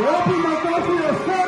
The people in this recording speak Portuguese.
Open McCarthy has